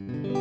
Mm-hmm.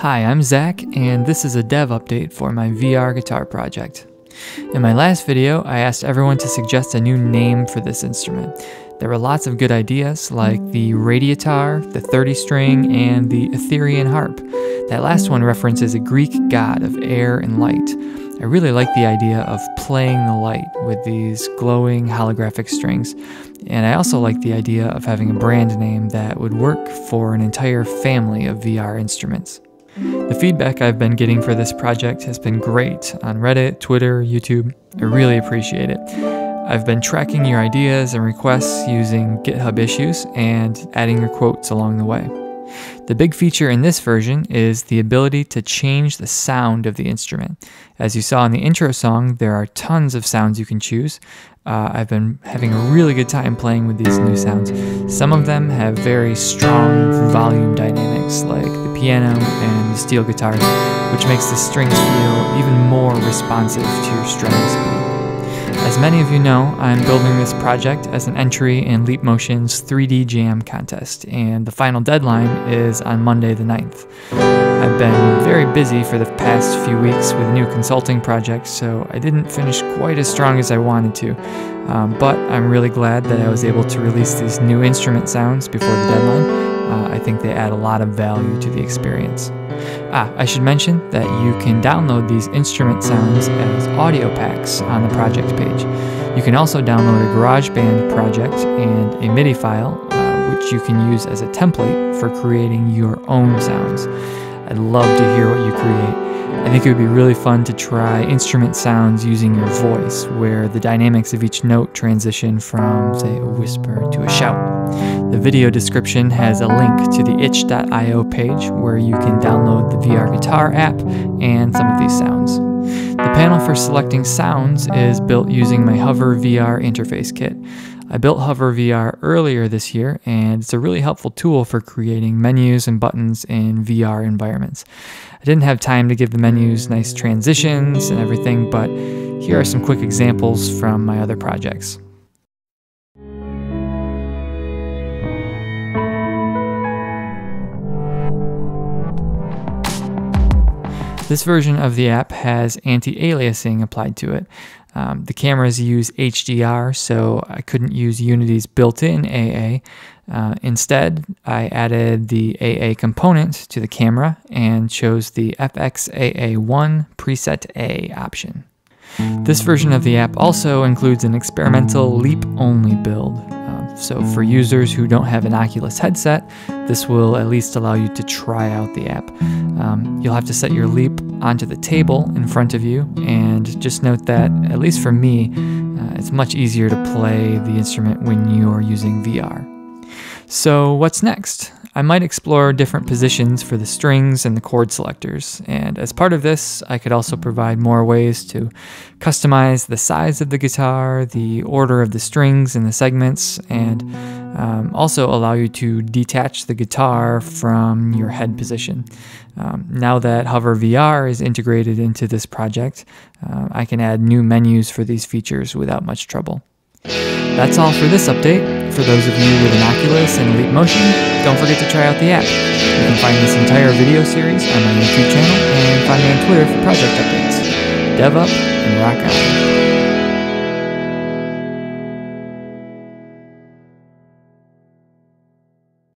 Hi, I'm Zach, and this is a dev update for my VR guitar project. In my last video, I asked everyone to suggest a new name for this instrument. There were lots of good ideas, like the Radiotar, the 30 string, and the Etherian harp. That last one references a Greek god of air and light. I really like the idea of playing the light with these glowing holographic strings, and I also like the idea of having a brand name that would work for an entire family of VR instruments. The feedback I've been getting for this project has been great on Reddit, Twitter, YouTube. I really appreciate it. I've been tracking your ideas and requests using GitHub issues and adding your quotes along the way. The big feature in this version is the ability to change the sound of the instrument. As you saw in the intro song, there are tons of sounds you can choose. Uh, I've been having a really good time playing with these new sounds. Some of them have very strong volume dynamics, like the piano and the steel guitar, which makes the strings feel even more responsive to your strumming. As many of you know, I'm building this project as an entry in Leap Motion's 3D Jam contest, and the final deadline is on Monday the 9th. I've been very busy for the past few weeks with new consulting projects, so I didn't finish quite as strong as I wanted to. Um, but I'm really glad that I was able to release these new instrument sounds before the deadline. Uh, I think they add a lot of value to the experience. Ah, I should mention that you can download these instrument sounds as audio packs on the project page. You can also download a GarageBand project and a MIDI file, uh, which you can use as a template for creating your own sounds. I'd love to hear what you create. I think it would be really fun to try instrument sounds using your voice, where the dynamics of each note transition from, say, a whisper to a shout. The video description has a link to the itch.io page where you can download the VR Guitar app and some of these sounds. The panel for selecting sounds is built using my Hover VR interface kit. I built Hover VR earlier this year, and it's a really helpful tool for creating menus and buttons in VR environments. I didn't have time to give the menus nice transitions and everything, but here are some quick examples from my other projects. This version of the app has anti-aliasing applied to it. Um, the cameras use HDR, so I couldn't use Unity's built-in AA. Uh, instead, I added the AA component to the camera and chose the FXAA1 Preset A option. This version of the app also includes an experimental leap-only build. So, for users who don't have an Oculus headset, this will at least allow you to try out the app. Um, you'll have to set your leap onto the table in front of you, and just note that, at least for me, uh, it's much easier to play the instrument when you are using VR. So, what's next? I might explore different positions for the strings and the chord selectors, and as part of this, I could also provide more ways to customize the size of the guitar, the order of the strings and the segments, and um, also allow you to detach the guitar from your head position. Um, now that Hover VR is integrated into this project, uh, I can add new menus for these features without much trouble. That's all for this update. For those of you with an Oculus and Leap Motion, don't forget to try out the app. You can find this entire video series on my YouTube channel and find me on Twitter for project updates. Dev up and rock on.